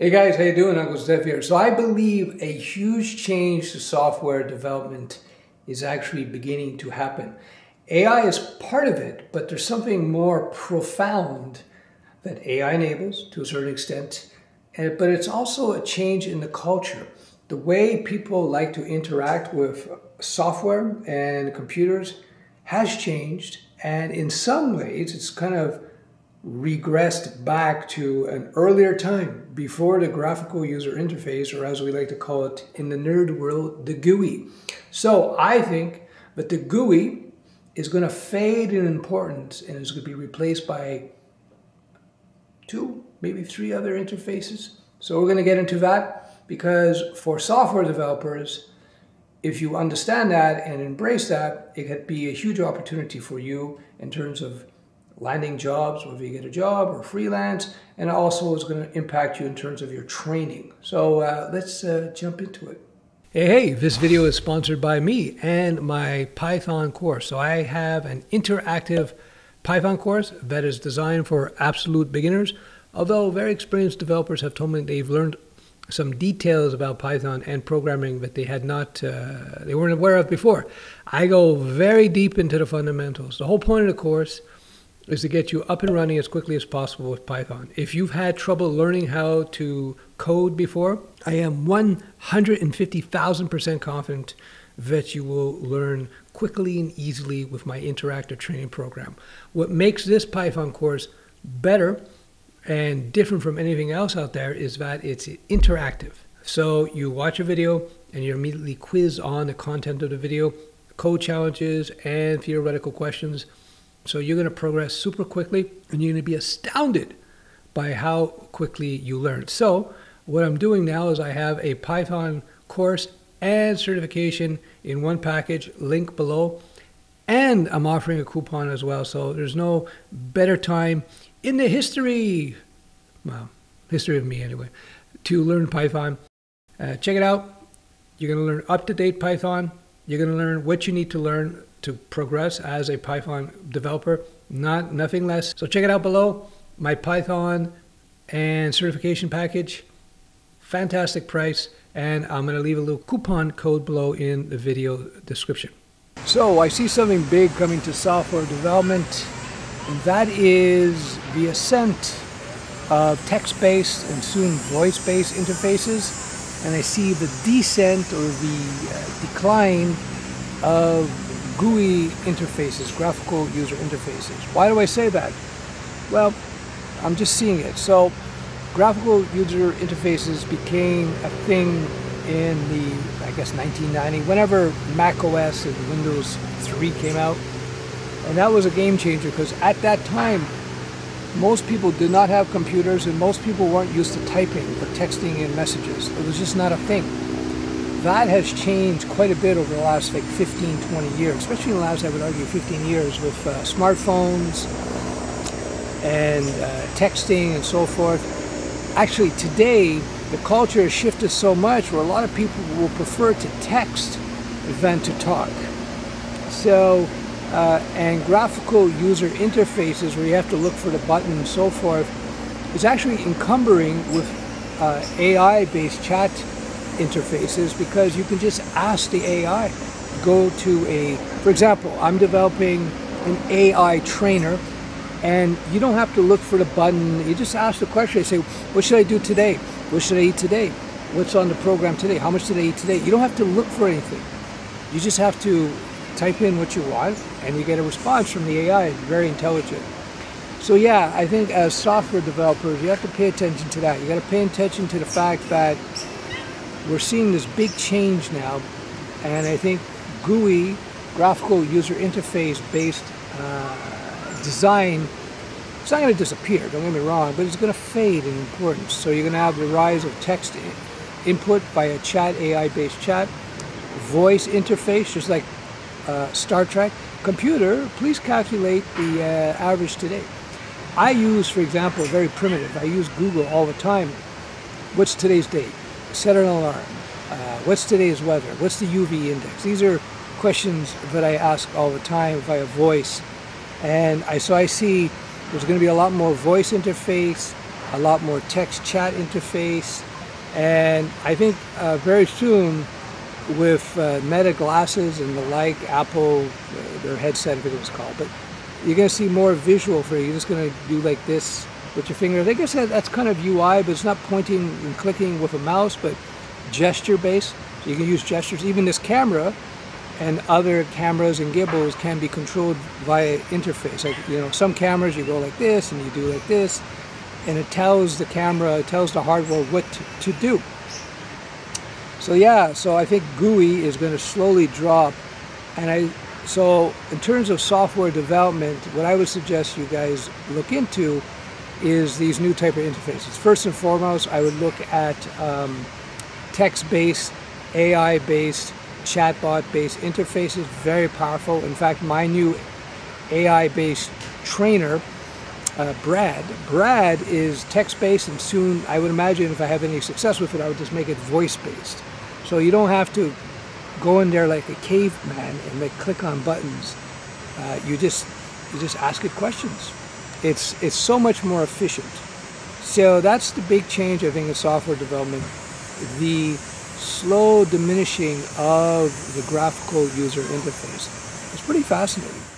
Hey guys, how you doing? Uncle Stef here. So I believe a huge change to software development is actually beginning to happen. AI is part of it, but there's something more profound that AI enables to a certain extent, but it's also a change in the culture. The way people like to interact with software and computers has changed, and in some ways, it's kind of regressed back to an earlier time before the graphical user interface, or as we like to call it in the nerd world, the GUI. So I think that the GUI is going to fade in importance and is going to be replaced by two, maybe three other interfaces. So we're going to get into that because for software developers, if you understand that and embrace that, it could be a huge opportunity for you in terms of landing jobs, whether you get a job or freelance, and also is going to impact you in terms of your training. So uh, let's uh, jump into it. Hey, hey, this video is sponsored by me and my Python course. So I have an interactive Python course that is designed for absolute beginners, although very experienced developers have told me they've learned some details about Python and programming that they had not, uh, they weren't aware of before. I go very deep into the fundamentals. The whole point of the course is to get you up and running as quickly as possible with Python. If you've had trouble learning how to code before, I am 150,000% confident that you will learn quickly and easily with my interactive training program. What makes this Python course better and different from anything else out there is that it's interactive. So you watch a video and you immediately quiz on the content of the video, code challenges, and theoretical questions so you're going to progress super quickly and you're going to be astounded by how quickly you learn. So what I'm doing now is I have a Python course and certification in one package, link below. And I'm offering a coupon as well. So there's no better time in the history, well, history of me anyway, to learn Python. Uh, check it out. You're going to learn up-to-date Python. You're going to learn what you need to learn to progress as a Python developer, not nothing less. So check it out below. My Python and certification package, fantastic price, and I'm going to leave a little coupon code below in the video description. So I see something big coming to software development, and that is the ascent of text-based and soon voice-based interfaces, and I see the descent or the uh, decline of GUI interfaces, graphical user interfaces. Why do I say that? Well, I'm just seeing it. So graphical user interfaces became a thing in the, I guess, 1990, whenever Mac OS and Windows 3 came out. And that was a game changer because at that time, most people did not have computers and most people weren't used to typing or texting in messages. It was just not a thing that has changed quite a bit over the last like 15, 20 years, especially in the last, I would argue, 15 years with uh, smartphones and uh, texting and so forth. Actually, today, the culture has shifted so much where a lot of people will prefer to text than to talk. So, uh, and graphical user interfaces where you have to look for the button and so forth is actually encumbering with uh, AI-based chat interfaces because you can just ask the AI. Go to a, for example, I'm developing an AI trainer and you don't have to look for the button. You just ask the question. You say, what should I do today? What should I eat today? What's on the program today? How much did I eat today? You don't have to look for anything. You just have to type in what you want and you get a response from the AI. It's very intelligent. So yeah, I think as software developers, you have to pay attention to that. You got to pay attention to the fact that we're seeing this big change now, and I think GUI, graphical user interface based uh, design, it's not going to disappear, don't get me wrong, but it's going to fade in importance. So you're going to have the rise of text input by a chat, AI based chat, voice interface, just like uh, Star Trek. Computer, please calculate the uh, average today. I use, for example, very primitive. I use Google all the time. What's today's date? Set an alarm. Uh, what's today's weather? What's the UV index? These are questions that I ask all the time via voice. And I so I see there's going to be a lot more voice interface a lot more text chat interface, and I think uh, very soon with uh, Meta glasses and the like, Apple, uh, their headset, I think it was called, but you're going to see more visual for you. You're just going to do like this with your fingers. I guess that's kind of UI, but it's not pointing and clicking with a mouse, but gesture based. So you can use gestures. Even this camera and other cameras and gimbals can be controlled via interface. Like, you know, some cameras you go like this and you do like this, and it tells the camera, it tells the hardware what to, to do. So yeah, so I think GUI is going to slowly drop, and I so in terms of software development, what I would suggest you guys look into is these new type of interfaces. First and foremost, I would look at um, text-based, AI-based, chatbot-based interfaces. Very powerful. In fact, my new AI-based trainer, uh, Brad. Brad is text-based, and soon I would imagine if I have any success with it, I would just make it voice-based. So you don't have to go in there like a caveman and like click on buttons. Uh, you just you just ask it questions. It's it's so much more efficient. So that's the big change I think in software development. The slow diminishing of the graphical user interface. It's pretty fascinating.